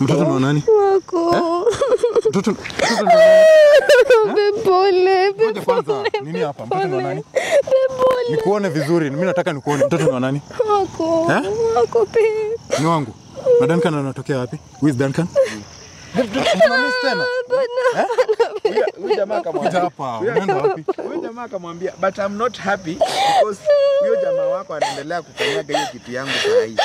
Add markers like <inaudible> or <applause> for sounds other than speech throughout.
Mtoto ndo nani? wako Mtoto mtoto nani? bepole Ngoja kwanza. Nini hapa? Mtoto ndo nani? Bebole. Nikuone vizuri. Mimi nataka nikuone. Mtoto ndo nani? wako Eh? wako pe Ni wangu. Na Duncan anatokea wapi? Who is Duncan? Huyu jamaa akamwambia hapa. Unaenda wapi? huyu jamaa akamwambia but I'm not happy because huyo jamaa wako anaendelea kukanyaga hiyo kitu yangu saa hii.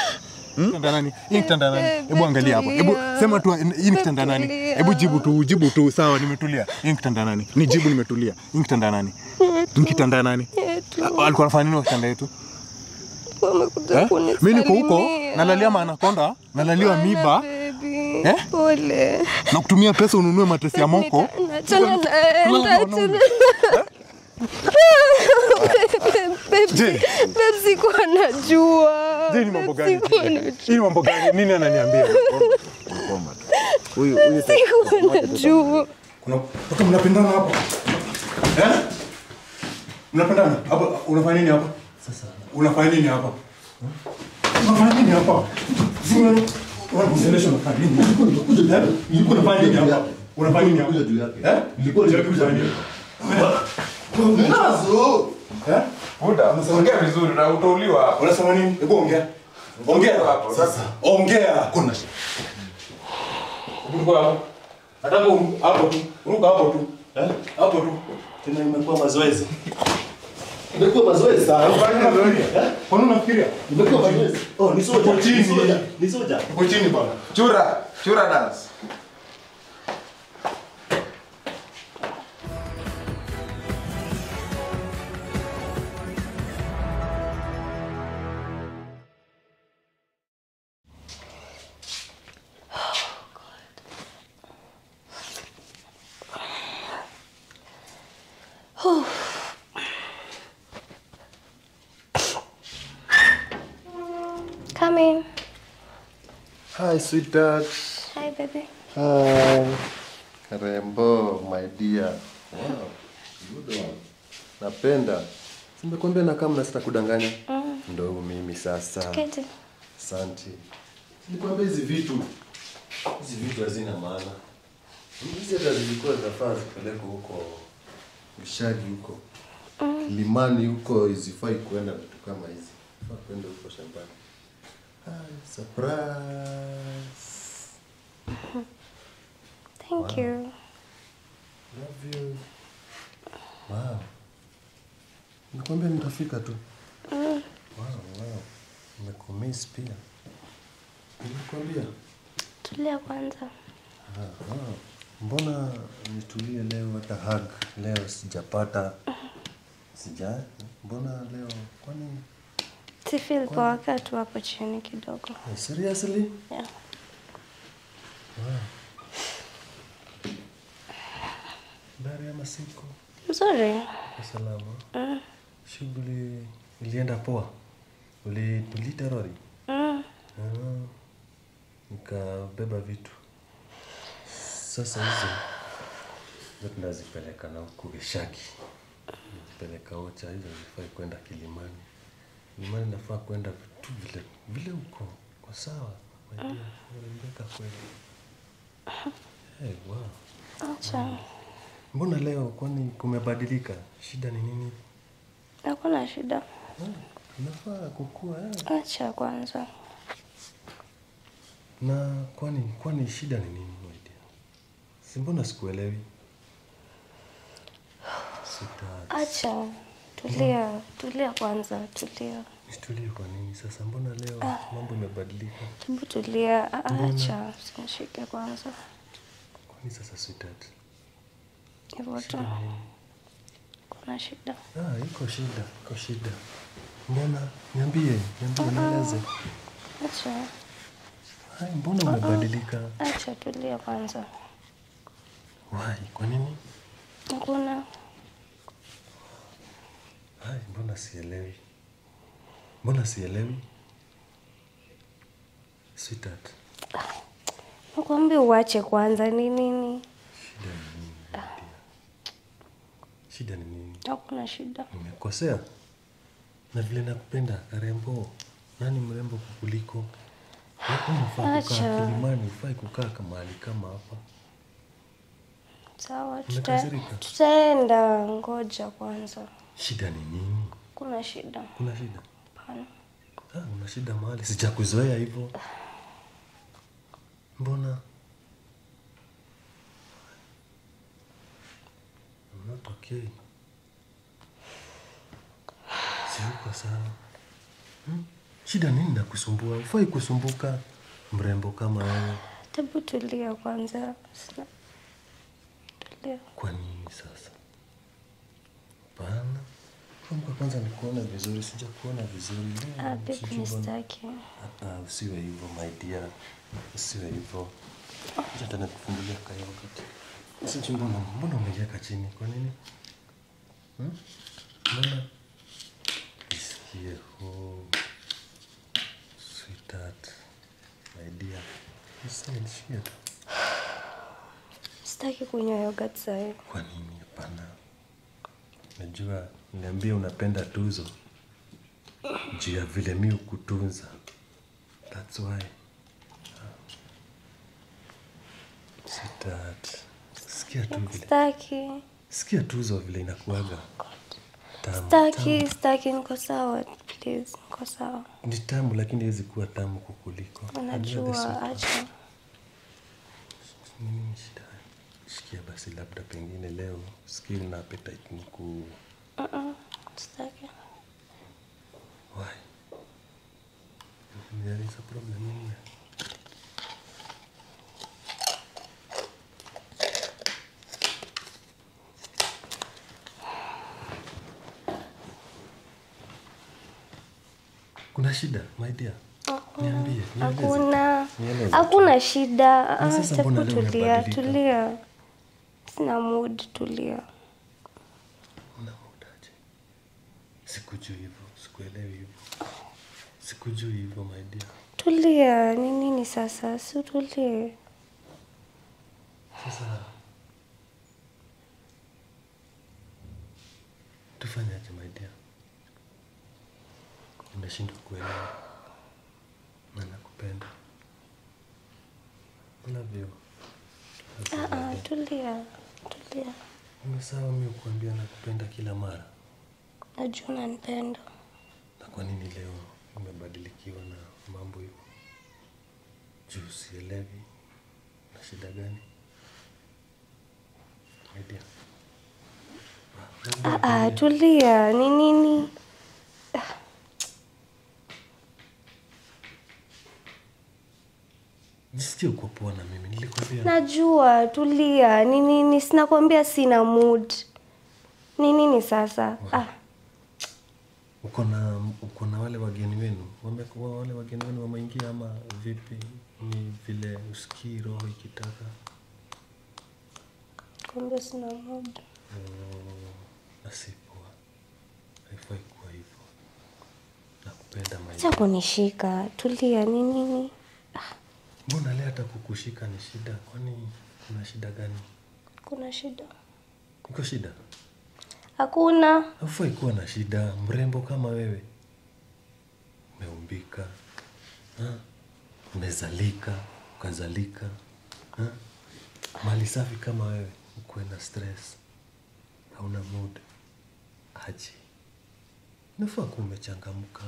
Kitanda nani? Hii kitanda nani? Hebu angalia hapa. Hebu sema tu hii ni kitanda nani? Hebu jibu tu, jibu tu. Sawa, nimetulia. Hii ni kitanda nani? Ni jibu nimetulia. Hii ni kitanda nani? Ni kitanda nani? Alikuwa anafanya nini kwa kitanda yetu? Eh? Mimi niko huko nalalia maanakonda, nalaliwa miba. Eh? pole na kutumia pesa ununue matesi ya moko. <laughs> Pepsi sikuwa najua Je, ni mambo gani? ni mambo gani? Nini ananiambia? <laughs> Huyu huyu Sikuwa najua Kuna toka mnapendana hapa. Eh? Mnapendana? Hapa unafanya nini hapa? Sasa. Unafanya nini hapa? Unafanya nini hapa? Unakusemesha unafanya nini? Hapa? Unafanya nini hapa? Eh? Nilikuwa nimekuja nini? Nazo. Eh? Buda, ongea vizuri na utauliwa hapo. Unasema nini? Hebu ongea. Ongea hapo. Sasa. Ongea. Kuna Hebu hapo. Nataka hapo tu. Ruka hapo tu. Eh? Hapo tu. Tena imekuwa mazoezi. Imekuwa mazoezi sana. Kwa nini unafikiria? Mazoezi. Oh, ni soja. Ni soja. Ni soja. Chini bwana. Chura, chura dance. Hi, sweetheart. Hi, baby. Hi. Rembo, my dear. Wow. Good one. Napenda. Simekwambia na kama sita kudanganya. Mm. Ndo mimi sasa. Keti. Asante. Nikwambia hizi vitu. Hizi vitu hazina maana. Hizi hata zilikuwa zinafaa zipelekwe huko Mishagi huko. Mm. Limani huko izifai kuenda vitu kama hizi. Faa kwenda huko shambani. Surprise. Thank wow. you. Love you. Wow. Nikwambia nitafika tu. Wow, wow. Nimekumiss pia. Nimekwambia. Tulia kwanza. Ah, wow. Mbona nitulie leo hata hug leo sijapata. Sija? Mbona leo kwani Si feel kwa wakati wako chini kidogo. seriously? Yeah. Wow. Habari ya masiku? Mzuri. Salama. Mm. Shughuli ilienda poa. Uli tulita lori? Mm. Ah, nikabeba vitu sasa hizo hizo tunazipeleka na huku Geshaki, nazipeleka Ocha, hizo zifai kwenda Kilimani. Kilimani nafaa kwenda tu vile vile uko kwa sawa, Unaendeka kweli. Hey, wow. Acha. Mbona leo kwani kumebadilika? Shida ni nini? Hakuna shida. Ah, Nafaa kukua eh. Acha kwanza. Na kwani kwani shida ni nini my dear? Si mbona sikuelewi? Sita. Acha. Tulia. Tulia kwanza. Tulia. Tulia kwa nini sasa? Mbona leo mambo imebadilika? Hebu tulia. Ah, Acha. Usinishike kwanza. Kwani sasa sweetheart? Hivyo tu. Nini? Kuna shida. Ah, iko shida, iko shida. Mbona? Niambie, niambie, nieleze. Acha. Hai, mbona umebadilika? Acha. Tulia kwanza. Why? Kwa nini? Hakuna. Hai, mbona sielewi? Mbona sielewi? Sweetheart, Nakwambia uache kwanza. Ni nini? shida ni nini? Shida ni nini? Hakuna shida. Nimekosea? na vile nakupenda karembo nani mrembo kukuliko unafaa kukaa kilimani ufai kukaa ka- mahali kama hapa Sawa, tuta, tutaenda. Ngoja kwanza, shida ni nini? Kuna shida. kuna shida? Hapana. ah, una shida mahali. Sijakuzoea hivyo. Mbona? I'm not okay. Siuko sawa. Hmm? shida nini na kusumbua ufai kusumbuka. Mrembo kama wewe. Tebu tulia kwanza. Tulia. kwa nini sasa hapana Kumbuka kwanza nikuona vizuri sijakuona vizuri sija Ah, vizuri. sijui mbona- mistaki. Usiwe hivyo my dear, usiwe hivyo. Acha tena kufungulia kaya wakati. Sasa mbona mbona umeiweka chini, kwa nini? Hmm? Mbona? Isikie ho. sweetheart, my dear. Usiwe tu. Sitaki kunywa yogurt sasa. Kwa nini? Hapana. Najua niambie unapenda tuzo juu ya vile mi ukutunza. That's why. Sweetheart. Sikia tu vile. Sitaki. Sikia tuzo vile inakuaga. Tamu. Sitaki, sitaki. Niko sawa, please. Niko sawa. Ni tamu lakini haiwezi kuwa tamu kukuliko. Najua acha. Nini shida? Sikia basi labda pengine leo skill una appetite ni ku. Sitaki. Why? There is a problem in here. Kuna shida, my dear? Niambie, nieleze. Hakuna. Hakuna shida. Ah, sasa mbona leo tulia, tulia. Sina mood, tulia. Una mood aje? Sikujui hivyo, sikuelewi hivyo. Sikujui hivyo, my dear. Tulia. Ni nini sasa? Si tulie. Sasa tufanyaje my dear? Nimeshindwa kuelewa na nakupenda. I love you. Ah, ah, tulia. Tulia. Umesahau mimi kukuambia nakupenda kila mara. Najua unanipenda. Na kwa nini leo umebadilikiwa na mambo hivyo? Juu sielewi na shida gani? My dear. Ah, Ah, ah, tulia. Ni nini? Jisikie uko poa na mimi. Nilikwambia Najua, tulia. Ni nini? Sinakwambia sina mood. Ni nini sasa? Ah, uko na uko na wale wageni wenu wamekuwa wale wageni wenu wameingia ama vipi? Ni vile usikii roho ikitaka kwambia sina mood. Oh, asipoa. haifai kuwa hivyo. Nakupenda maisha. Sasa kunishika. Tulia. Ni nini? Mbona leo hata kukushika ni shida? Kwani kuna shida gani? Kuna shida? Iko shida? Hakuna. Afu kuwa na shida. Mrembo kama wewe, umeumbika, ha? umezalika, ukazalika, ha? mali safi kama wewe, ukuwe na stress, hauna mood, aje nafaa kuwa umechangamka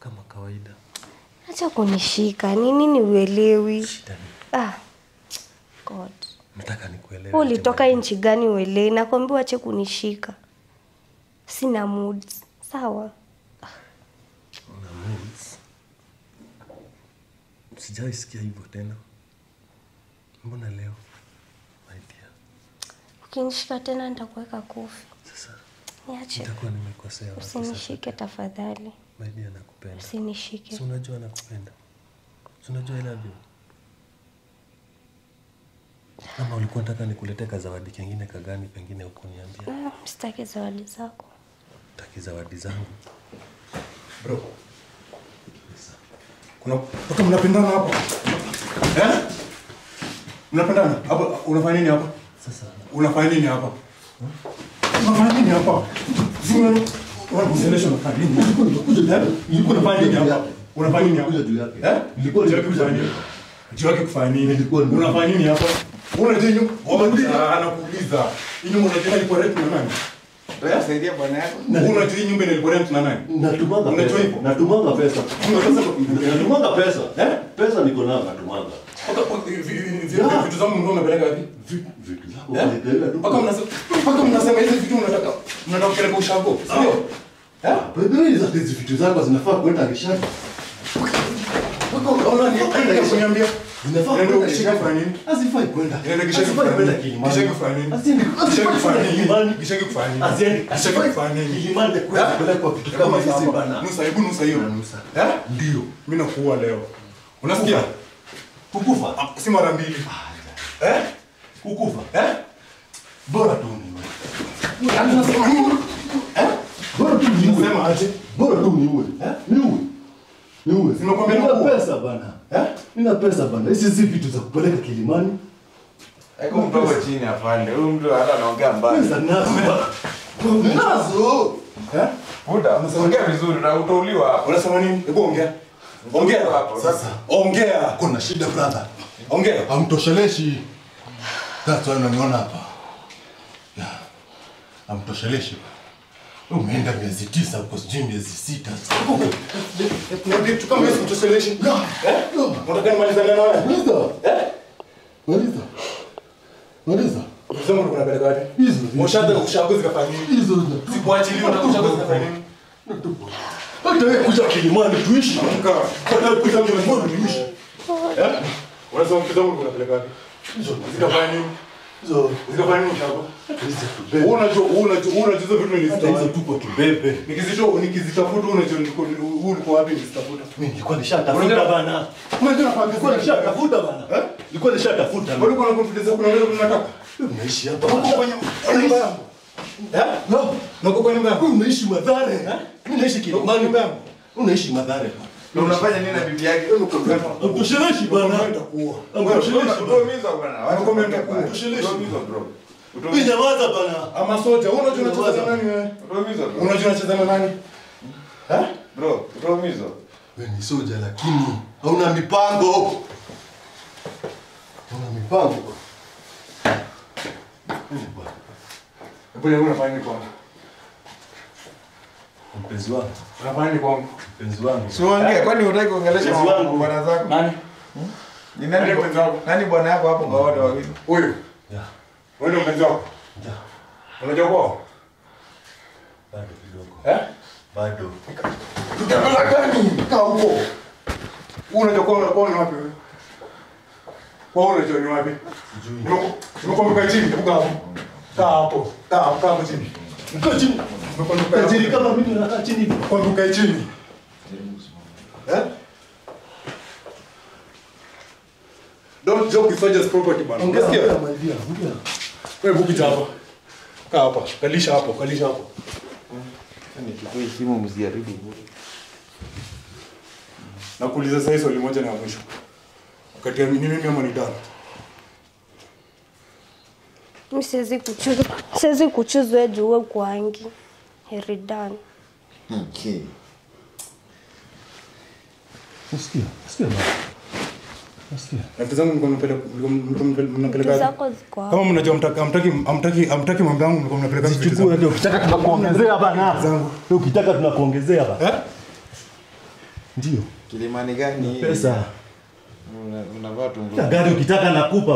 kama kawaida. Acha kunishika. Ni nini uelewi? Ah. God. ulitoka nchi gani uelewi? Nakwambia ache kunishika. Sina mood. Sawa. Moods. Sijawahi sikia hivyo tena. Mbona leo? My dear. Ukinishika tena nitakuweka kofi. Niache. nitakuwa nimekosea? Usinishike tafadhali. My dear nakupenda. Si Usinishike. unajua nakupenda. Si unajua I love you. Ama ulikuwa nataka nikuletee kazawadi kengine kagani pengine ukuniambia. Mm, Sitaki zawadi zako. Sitaki zawadi zangu. Bro. Kuna mpaka mnapendana hapa. Eh? Mnapendana? Hapa unafanya nini hapa? Sasa Unafanya nini hapa? Unafanya nini hapa? Zime Unakuongelesha unafanya nini? Eh? Unafanya nini hapa? Unafanya nini hapa? Juu yake. Eh? Nilikuwa Juu kufanya nini? Juu yake kufanya nini? Nilikuwa. Unafanya nini hapa? Unajua nyuma. wamaliza anakuuliza. Hii nyumba unajua ilikuwa rent na nani? Wewe saidia bwana yako. Unajua nyumba ilikuwa rent na nani? Natumanga pesa. Natumanga pesa. Natumanga pesa. Eh? Pesa niko nayo natumanga. Vitu zangu ndio unapeleka wapi? Vitu zako Eh? unapeleka. Mpaka mnasema mpaka mnasema hizi vitu mnataka mnataka kupeleka ushago. Sio? Eh? Wewe hizo hizi vitu zako zinafaa kwenda Rishadi. Mpaka unaona ni kuniambia? Zinafaa kwenda ukishika Rishadi. nini? Hazifai kwenda. Inaenda Gishagi kwenda? Kilimani. Gishagi kufanya nini? Haziendi- hazifai Gishagi nini? Kilimani. Gishagi kufanya nini? Haziendi- Gishagi hazifai- nini? Kilimani ni kwenda Eh? vitu Kama hizi bana. Nusa, hebu nusa hiyo. Nusa. Eh? Ndio. Mimi nakuua leo. Unasikia? Kukufa. Ah, Si mara mbili. Eh? Kukufa. Eh? Bora tu niwe. Eh? Bora tu niwe. Unasema aje? Bora tu niue. Eh? Niue. Niue. Nimekwambia Nina pesa bana. Eh? Nina pesa bana. Hizi si vitu za kupeleka Kilimani. Eko mtoto chini afande. Huyu mtu hata anaongea mbali. Pesa nazo. <laughs> Nazo. Eh? Buda, ongea vizuri na utauliwa. Unasema nini? Hebu ongea. Ongea hapo. Sasa Ongea. kuna shida brother. Ongea. Hamtosheleshi. That's why unaniona hapa. Yeah. Hamtosheleshi. Umeenda miezi tisa huko sijui miezi sita. Kuna tu kama hizo kutoshelesha. Eh? No. Unataka nimalizane na wewe? Maliza. Eh? Maliza. Maliza. Unasema kuna peleka wapi? Hizo vitu. Ushaanza kushago zikafanya nini? Hizo. Sikuachiliwa unataka kushago zikafanya nini? Hata wewe kuja Kilimani tuishi. Amka. Hata kuja Kilimani tuishi. Eh? Unasema zangu kuna wapi? Hizo. Zikafanya nini? Hizo. Zikafanya nini. Wewe unajua unajua unajua vitu nilizitafuta. tupo tubebe. Nikizitoa nikizitafuta unajua niko uko wapi nilizitafuta? Mimi nilikuwa nishatafuta bana. Unajua nafanya Nilikuwa nishatafuta bana. Eh? Nilikuwa nishatafuta. Kwa nini na confidence kuna ndio? Unaishi hapa. Yangu. Eh? No. Na uko nyumba yangu. Wewe unaishi Madhare. Mimi naishi Uko Kilimani. nyumba yangu. Unaishi Madhare. Na unafanya nini na bibi yake? Utosheleshi bana. Itakuwa. Utosheleshi bana. Utoumizwa bwana. Wacha Uko kuongea mimi bwana. utosheleshi. Utoumizwa bro. Wewe Utoumizwa. nyamaza bwana. Ama sote. wewe unajua unacheza nani wewe? Utoumizwa bro. Unajua unacheza na nani? Eh? Bro, utoumizwa. Wewe ni soja lakini hauna mipango. Hauna mipango. Bwana? Leo unafanya nini kwangu? Mpenzi wangu. Unafanya nini kwangu? Mpenzi wangu. Si uongee, kwani hutaki kuongelesha bwana zako? Nani? Ni nani Nani mpenzi wako? Nani bwana yako hapo kwa wote wawili? Huyu. Ya. Wewe ndio mpenzi wako? Ya. Unajua kwao? Bado kidogo. Eh? Bado. Kabla gani? Kaa huko. Unajua kwao kwao wapi wewe? Kwao unajua ni wapi? Sijui. Nimeko- Nimekwambia kaa chini, hebu kaa hapo. Kaa hapo. Kaa hapo, kaa hapo chini. Kaa chini. Tajiri kama mimi nakaa chini. Kwambia chini. Eh? Don't joke with soldiers property bwana. Unasikia? Wewe buki hapa. Kaa hapa. Kalisha hapo, kalisha hapo. Nichukue simu msijaribu. Nakuuliza sasa swali moja na mwisho. Kati ya mimi mimi ama ni dada? Mi siwezi kuchuzwa, siwezi kuchuzwa wewe juu wewe kwangi. heridan. Okay. Nasikia, nasikia Na. Kama mnajua amtaki mambo yangu mlikuwa mnapeleka vitu ndio ukitaka tunakuongezea bana. Zangu. Ukitaka tunakuongezea bana. Eh? Ndio. Kilimani gani? Pesa. Unavaa tu gari ukitaka nakupa.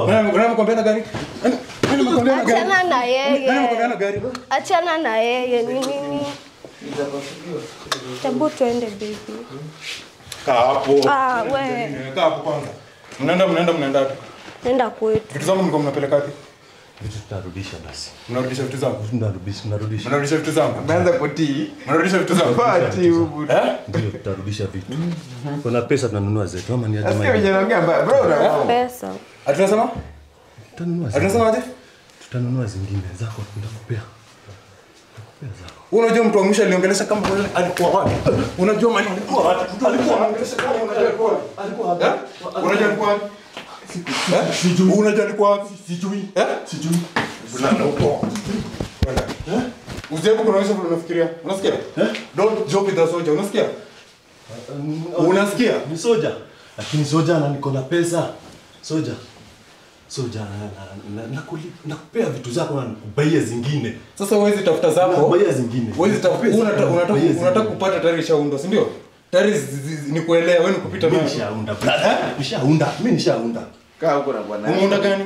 na gari? Achana na yeye. Achana na yeye. Ni nini? Hebu tuende baby. Kaa hapo. Ah, we. Kaa hapo kwanza. Mnaenda mnaenda mnaenda wapi? Nenda kwetu. Vitu zangu mlikuwa mnapeleka wapi? Vitu tutarudisha basi. Mnarudisha vitu zangu. Tunarudisha, tunarudisha. Mnarudisha vitu zangu. Mnaanza kutii. Mnarudisha vitu zangu. Pati hubu. Eh? Ndio tutarudisha vitu. Kuna pesa tunanunua zetu ama ni aje Nasikia venye mimi? naongea mbaya. Bro, na Pesa. Atunasema? Tunanunua. Atunasema aje? Tutanunua zingine zako tutakupea. Unajua mtu wa mwisho aliongelesha kama wewe alikuwa wapi? Unajua mali alikuwa wapi? Mtu alikuwa anaongelesha kama unajua alikuwa wapi? Alikuwa hapa. Eh? Unajua alikuwa wapi? Eh? Sijui. Unajua alikuwa wapi? Sijui. Eh? Sijui. Fulana huko. Kwenda. Usijaribu kunaonyesha vile unafikiria. Unasikia? Eh? Don't joke with the soldier. Unasikia? Unasikia? Ni soja. Lakini soja ananiko na pesa. Soja. Soja na na, na, nakuli- nakupea vitu zako na kubaia zingine. Sasa huwezi tafuta zako. Kubaia zingine. Huwezi tafuta unataka unataka Nakubaia unataka kupata tayari shaunda si ndio? Tayari ni kuelewa wewe ni kupita Mimi nayo. nishaunda brother. Nishaunda. Mimi nishaunda. Kaa huko na bwana. Umeunda gani?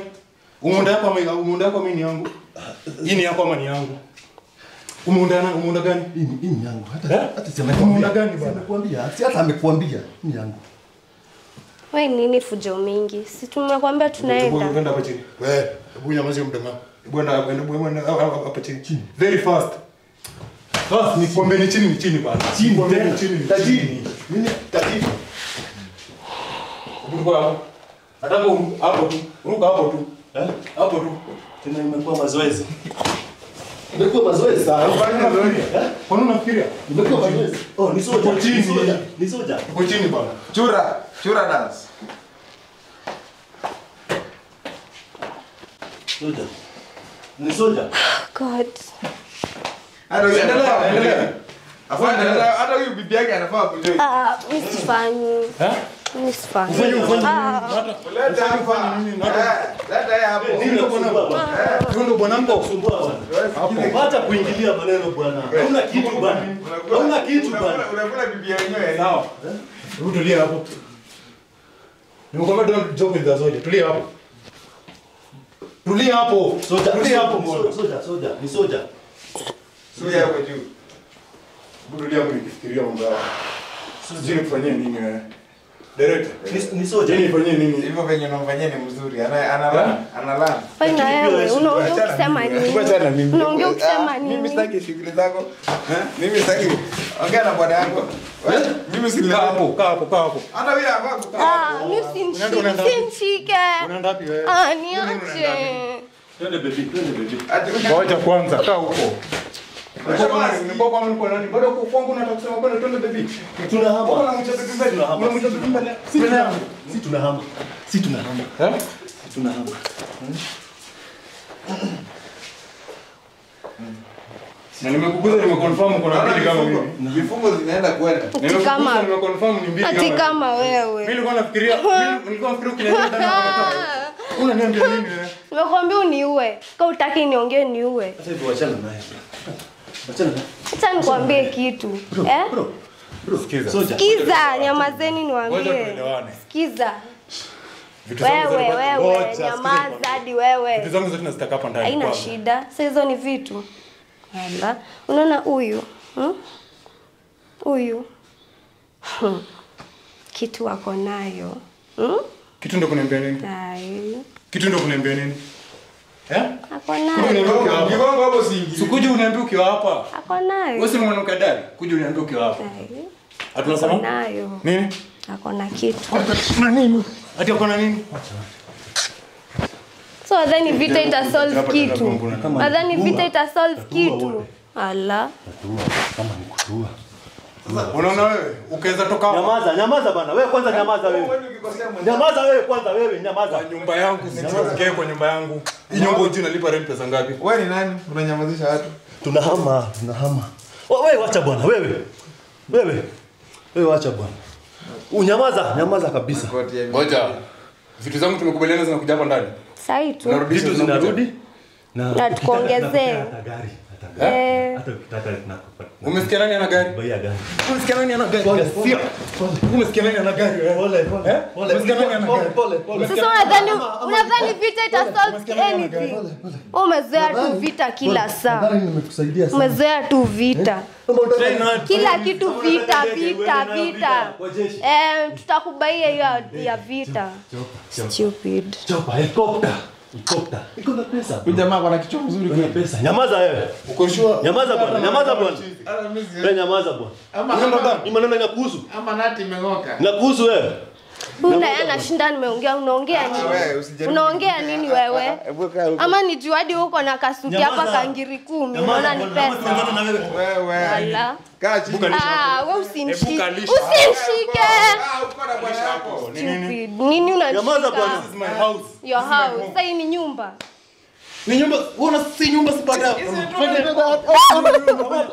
Umeunda yako ama umeunda yako mimi ni yangu? Hii ni yako ama ni yangu? Umeunda na umeunda gani? Hii ni- yangu. Hata Eh? hata sema Umeunda gani bwana? Nakwambia. Si hata amekuambia. Ni yangu. We nini fujo mingi? Si tumekwambia Hebu tunaenda. enda hapa chini. Wewe, hebu nyamaza mdomo. Hebu enda hapa, chini. Chini. Very fast. Fast, ni kuombe ni chini ni chini bana. Chini tena. ni chini ni Tajiri. chini. Mimi tajiri. Hebu kwa hapo. Nataka hapo tu. Ruka hapo tu. Eh? Hapo tu. Tena imekuwa mazoezi. Imekuwa mazoezi. sana. Kwa nini unafikiria? Imekuwa mazoezi. Oh, ni soja. Chini. Ni soja. Ni soja. Uko chini bana. Chura, chura dance. Soja. Ni soja. God. Hata Endelea, hata huyu bibi yake anafaa. Ah. Eh? Ufanye ufanye Ah. Leta hapa. Eh, Leta yeye hapo. Nini kwa bwana? Bwanangu. Kusumbua bwana. Hata kuingilia maneno bwana. Hauna kitu bwana. Hauna kitu bwana. Unakula bibi yenyewe. Sawa. Rudi hapo. Nimekwambia don't joke with the soldier. Tulia hapo. Tulia hapo. Soja. Tulia hapo mbona. Soja, soja. Ni soja. Suya hapo juu. Hapo nikifikiria mambo yao. Sijui nikufanyie nini wewe. Unaongea ukisema nini? Achana mimi. Unaongea ukisema Mimi nini? sitaki shughuli zako. Mimi sitaki. Ongea na bwana yako. Mimi si hapo, kaa hapo, kaa hapo. Hata wewe hapa kukaa. Ah, mimi simshike. unaenda wapi? Simshike. Unaenda wapi wewe? Ah, niache. Twende baby, twende baby. Ngoja kwanza, kaa huko. Bado kwangu nataka kusema kwenda twende baby. Tunahama. Unamcha baby mbele? Unamcha baby mbele. Si tunahama. Si tunahama. Si tunahama. Eh? Si tunahama. Na nimekuguza nimeconfirm uko mbili kama mimi. Vifungo zinaenda kwenda. Ati kama nimeconfirm ni mbili ati kama. kama Mimi nilikuwa nafikiria, <laughs> nilikuwa nafikiria ukiniambia ndani hapa. Unaniambia nini wewe? Nimekwambia uniue. Kama utaki niongee niue. Sasa hivi wachana naye. Acha nikwambie kitu. Eh? Sikiza. Sikiza, nyamazeni niwaambie. Sikiza. Wewe, wewe, nyamaza hadi wewe. Vitu zangu zote nazitaka hapa ndani. haina shida sasa hizo ni vitu Anda. unaona huyu hmm? huyu hmm. kitu wako nayo hmm? Kitu ndo kuniambia nini? Kitu ndo kuniambia nini? Eh? Kigongo hapo siingi. Sikuje uniambie ukiwa hapa. ako Wewe nayo si mwanamke dada. Kuja uniambie ukiwa hapa. Hatuna ako sababu? nayo Nini? ako na kitu Na nini? Ati ako na nini? so adhani vita ita solve kitu adhani ni vita ita solve kitu Allah. ala Kama ni kutua. Unaona wewe? Ukaweza toka hapa. Nyamaza, nyamaza bana. Wewe kwanza nyamaza wewe. Nyamaza wewe kwanza wewe, nyamaza. Kwa nyumba yangu sitokee kwa nyumba yangu. Hii nyumba ujui nalipa rent pesa ngapi? Wewe ni nani? Unanyamazisha watu. Tunahama, tunahama. Wewe wacha bwana, wewe. Wewe. Wewe wacha bwana. Unyamaza, nyamaza kabisa. Ngoja. Vitu zangu tumekubaliana zinakuja hapa ndani. sahii tu Vitu zinarudi na Na tukuongezee. <laughs> Eh. Umesikia nani ana gari? Umesikia nani ana gari? Sio. Umesikia nani ana gari? Pole, pole. Eh? Umesikia nani ana gari? pole, pole. sasa unadhani unadhani vita ana gari? anything umezoea tu vita kila saa Nadhani nimekusaidia sana. umezoea tu vita kila kitu vita vita vita eh, tutakubaia hiyo ya vita stupid Chopa, helicopter. Helicopter. Iko na pesa. Huyu jamaa ana kichwa mzuri kweli. pesa. Nyamaza wewe. Uko sure? Nyamaza bwana, nyamaza bwana. Wewe nyamaza. Ama? Hii maneno inakuhusu. ama nati imeng'oka. Inakuhusu wewe. Huyu naye anashinda nimeongea unaongea nini? unaongea nini wewe? Huko. ama ni juadi huko na kasuti hapa kangiri kumi unaona ni Wewe. bwana, Ala. Kaa chini. Ah, Ah. Stupid. nini Nyamaza unashika This house. your house. sasa hii ni nyumba Ni nyumba, uona si nyumba sipata.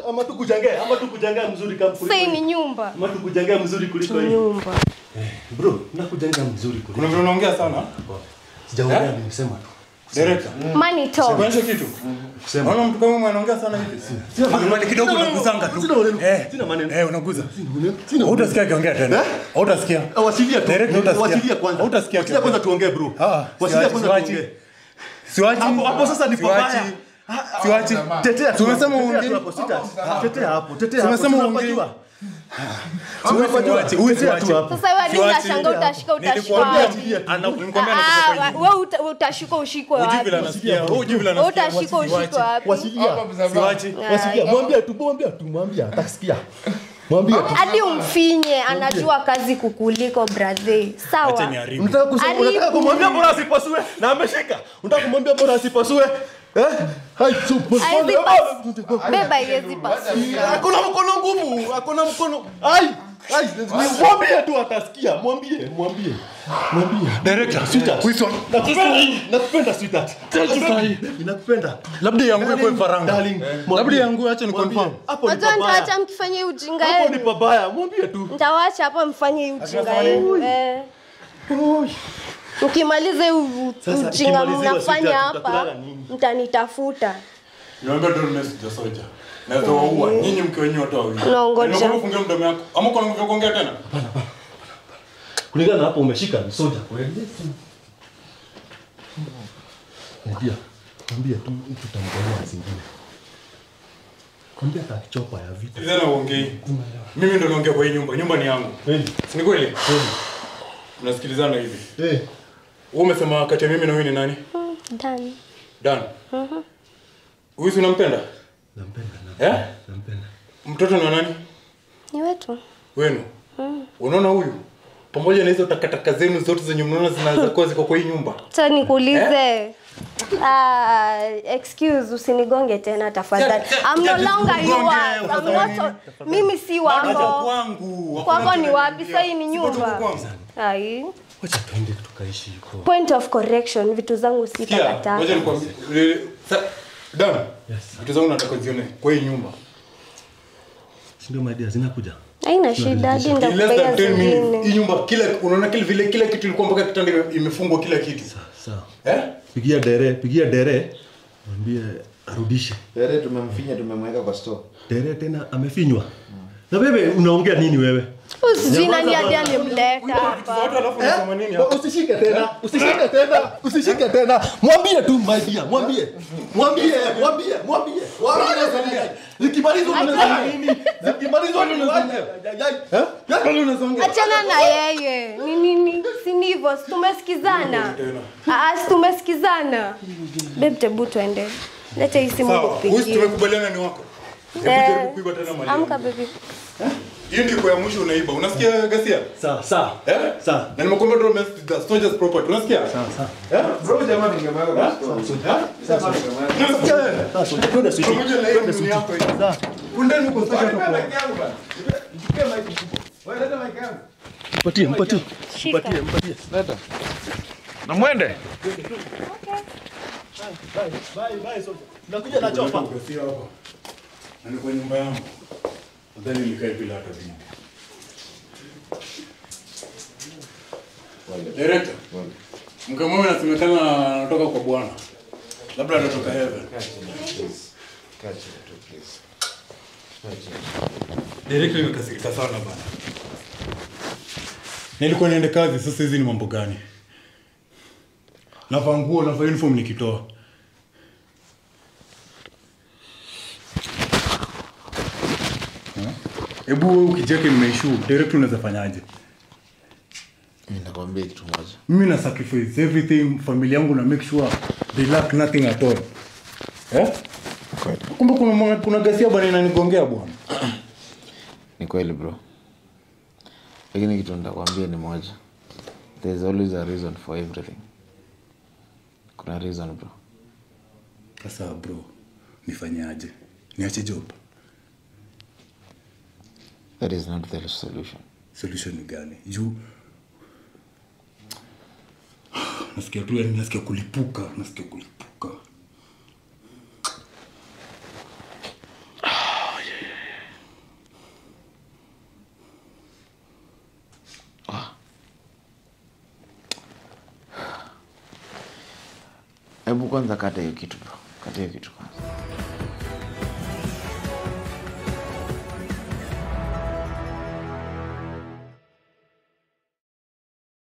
Ama tukujengea, ama tukujengea mzuri kama kuliko. si ni nyumba. Ama tukujengea mzuri kuliko hii. Nyumba. Bro, nakujengea mzuri kuliko. Kuna vile unaongea sana. Sijaongea nimesema tu. Director. Money talk. Kuonyesha kitu. Naona mtu kama anaongea sana hivi. Mali kidogo unaguzanga tu. Sina maneno. Eh. Sina maneno. Eh, unaguza. Sina Utasikia akiongea tena. Utasikia. Wasilia tu. Wasilia kwanza. Utasikia Wasilia kwanza tuongee bro. Ah, Wasilia kwanza tuongee. Siwachi. Hapo sasa ni pabaya. Siwachi. Tetea. Tumesema sita. Tetea hapo, tetea hapo. Tumesema Tunapajua. uongee. Siwachi. Tu Nikwambia Ah, tu, mwambie atasikia. Mwambie tu. Hadi umfinye anajua kazi kukuliko brother. Sawa. Unataka kusema unataka kumwambia bora asipasue na ameshika. Unataka kumwambia bora asipasue? Eh? Hai super. Beba yezi pasi. Hakuna mkono ngumu, hakuna mkono. Ai! Ai, mwambie tu atasikia. Mwambie, mwambie. Mwambie. Director. Sweetheart. Nakupenda. Nakupenda. Labda yangue kwa faranga. Darling, Labda acha ni confirm. Hapo ni mkifanya hii ujinga Hapo ni. Mwambie tu. Nitawaacha hapa mfanye ujinga yenu. Eh. Mkimaliza hii ujinga mnafanya hapa, mtanitafuta. Niambia tu message ya soja. Naweza waua nyinyi mkiwa nyinyi watu wawili. Mdomo wako. Ama kuna nguvu kuongea tena? kulingana na hapo umeshika ni soja kweli mwambia tu tutamgawia zingine. Kwambia atachopa ya vita. Mimi ndo naongea kwa hii nyumba. Nyumba ni yangu. Kweli? Si ni kweli? Tunasikilizana hivi. Eh, Wewe umesema kati ya mimi na huyu ni nani? Dan. Dan. Huyu si unampenda? nampenda na Eh? nampenda. Mtoto ni wa nani? Ni wetu. Wenu. Mm. Unaona huyu? Pamoja na hizo takataka zenu zote zenye mnaona zinaweza kuwa ziko kwa hii nyumba. Sasa nikuulize. Ah, excuse usinigonge tena tafadhali. I'm no longer yours. I'm not mimi si Acha wako. kwangu. Kwako ni wapi? Sasa hii ni nyumba. Hai. Ai. Wacha tuende tukaishi huko. Point of correction, vitu zangu si Sikia, ngoja takataka. nikwambie. Eh, Yes. Dan. Vitu zangu nataka zione kwa hii nyumba. Si ndio my dear zinakuja? Haina shida, hadi In zingine. nitakupea than 10 minutes. Hii nyumba kila unaona kile vile kila kitu ilikuwa mpaka kitanda ime- imefungwa kila kitu. Sawa. Eh? Pigia dere, pigia dere. Mwambie arudishe. Dere tumemfinya tumemweka kwa store. Dere tena amefinywa. Na wewe unaongea nini wewe? Nani hadi alimleta hapa. Usishike tena, usishike tena, usishike tena. Mwambie tu my dear, mwambie. Mwambie, mwambie, mwambie. Unasema nini? Unasema. Eh? Bado unasongea. Achana na yeye. Ni nini? Si ni hivyo, si tumesikizana. Ah, si tumesikizana. Babe, tebu tuende. Leta hii simu Sawa. Huyu tumekubaliana ni wako. Eh. Amka baby. Hii ndiko ya mwisho unaiba. Unasikia Gasia? Sawa, sawa. Eh? Sawa. Na nimekuambia ndio mess the soldiers property. Unasikia? Sawa, sawa. Eh? Bro jamaa ningemweka Sawa. Sawa. Unasikia? Sawa, twende switch. Twende hiyo ni hii. Sawa. Kundani uko sasa hapo. nipe mic kubwa. Wewe leta mic yangu. Mpatie, mpatie. Mpatie, mpatie. Leta. Na mwende. Bye, bye, bye. So, nakuja na chopa. Na niko nyumba yangu. Nadhani nikae bila hata bibi. Director. Mke mume anasemekana anatoka kwa Bwana. Labda anatoka heaven. Director nimekasirika sana bana. Nilikuwa niende kazi, sasa hizi ni mambo gani? Navaa nguo, navaa uniform nikitoa. Hebu wewe ukijeke nimeishu, direct unaweza fanyaje? Mimi nakwambia kitu moja. Mimi na sacrifice everything, familia yangu na make sure they lack nothing at all. Eh? Kumbe kuna kuna gasia bwana inanigongea bwana. <clears throat> Ni kweli bro. Lakini kitu nitakwambia ni moja. There is always a reason for everything. Kuna reason bro. Sasa bro, nifanyaje? Niache job? That is not the solution. Solution gani? Juu nasikia tu yani, nasikia kulipuka, nasikia kulipuka. Oh, Hebu kwanza kata hiyo kitu bro, kata hiyo kitu kwanza.